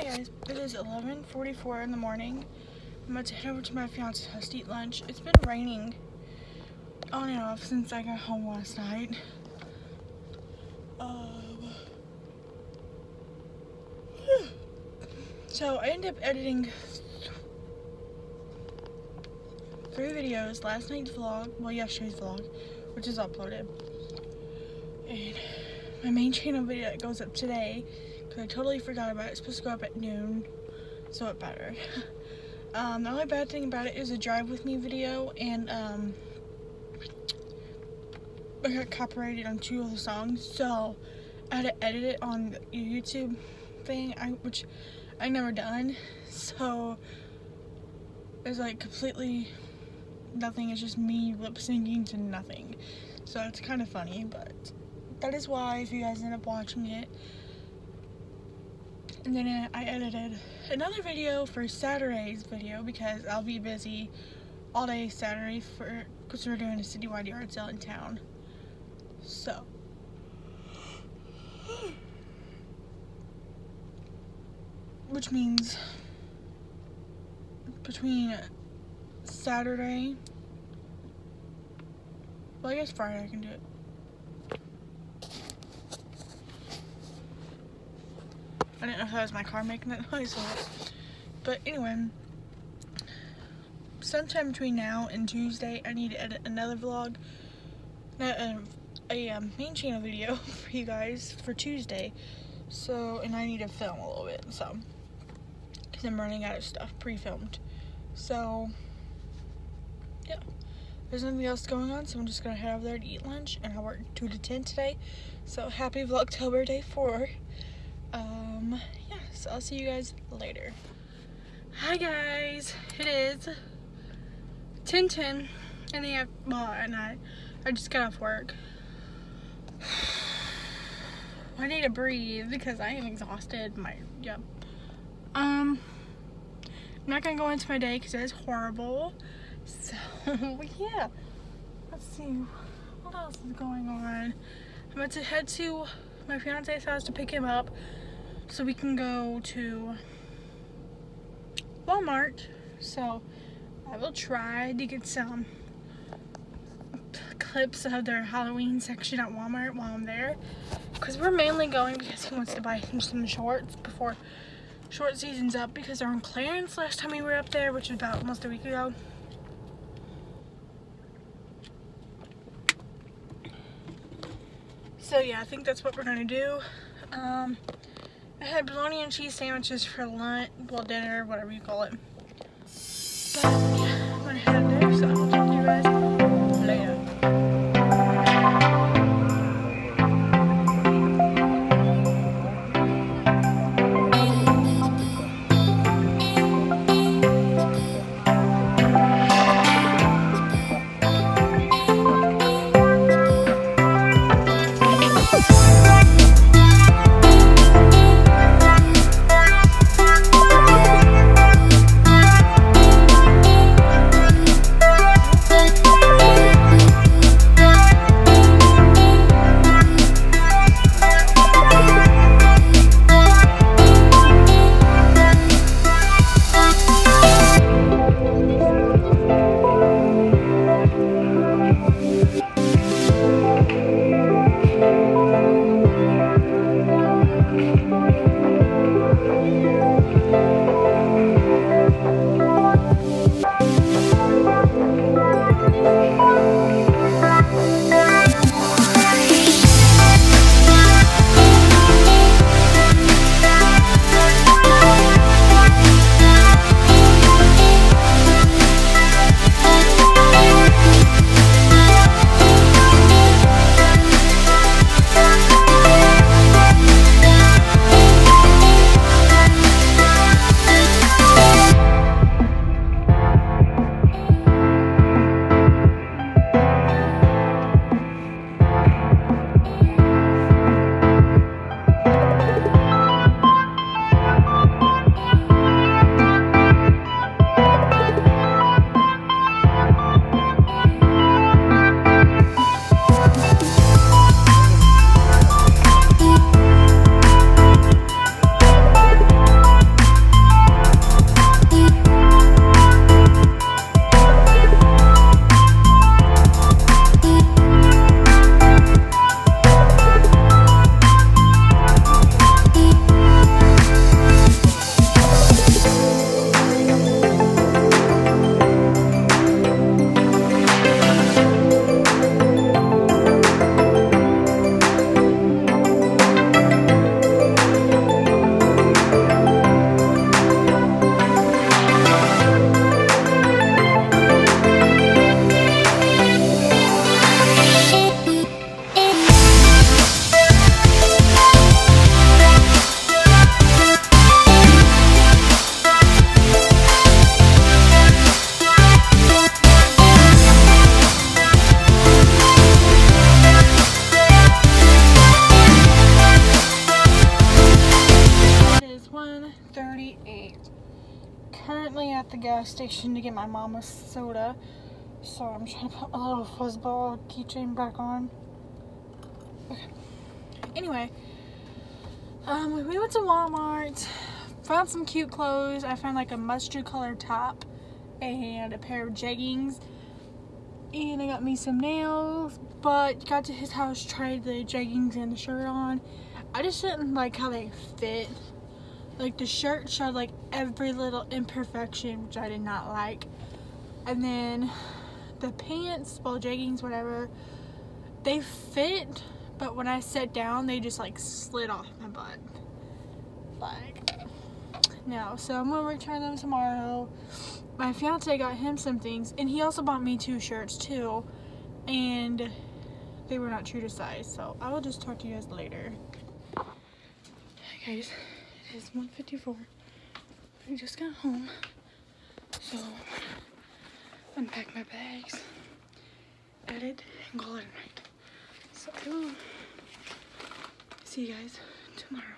Hi guys, it is 11.44 in the morning. I'm about to head over to my fiance's house to eat lunch. It's been raining on and off since I got home last night. Um, so I ended up editing three videos, last night's vlog, well yesterday's vlog, which is uploaded. And my main channel video that goes up today because I totally forgot about it. It's supposed to go up at noon, so it better. um, the only bad thing about it is a drive with me video, and um, I got copyrighted on two of the songs, so I had to edit it on the YouTube thing, I, which I never done. So it's like completely nothing. It's just me lip syncing to nothing. So it's kind of funny, but that is why if you guys end up watching it, and then uh, I edited another video for Saturday's video because I'll be busy all day Saturday for because we're doing a citywide yard sale in town. So. Which means between Saturday, well I guess Friday I can do it. I didn't know if that was my car making that noise But anyway, sometime between now and Tuesday, I need to edit another vlog. A, a um, main channel video for you guys for Tuesday. So, and I need to film a little bit, so. Because I'm running out of stuff pre-filmed. So, yeah. There's nothing else going on, so I'm just going to head over there to eat lunch. And I work 2 to 10 today. So, happy Vlogtober Day 4 um, yeah, so I'll see you guys later. Hi guys, it is 10:10 in the well at night. I just got off work. I need to breathe because I am exhausted. My yeah. Um, I'm not gonna go into my day because it's horrible. So yeah, let's see what else is going on. I'm about to head to my fiance's house to pick him up so we can go to Walmart. So I will try to get some clips of their Halloween section at Walmart while I'm there. Because we're mainly going because he wants to buy some shorts before short season's up because they're on clearance last time we were up there, which was about almost a week ago. So yeah, I think that's what we're gonna do. Um, I had bologna and cheese sandwiches for lunch, well dinner, whatever you call it. But I'm gonna head Currently at the gas station to get my mom a soda. So I'm trying to put my little fuzzball keychain back on. Okay. Anyway, um, we went to Walmart, found some cute clothes. I found like a mustard color top and a pair of jeggings. And I got me some nails, but got to his house, tried the jeggings and the shirt on. I just didn't like how they fit. Like the shirt showed like every little imperfection, which I did not like. And then the pants, well jeggings, whatever, they fit, but when I sat down, they just like slid off my butt. Like, no. So I'm gonna return them tomorrow. My fiance got him some things, and he also bought me two shirts too, and they were not true to size. So I will just talk to you guys later. Guys, it is 1:54. I just got home, so unpack my bags, edit, and go it a night. So I will see you guys tomorrow.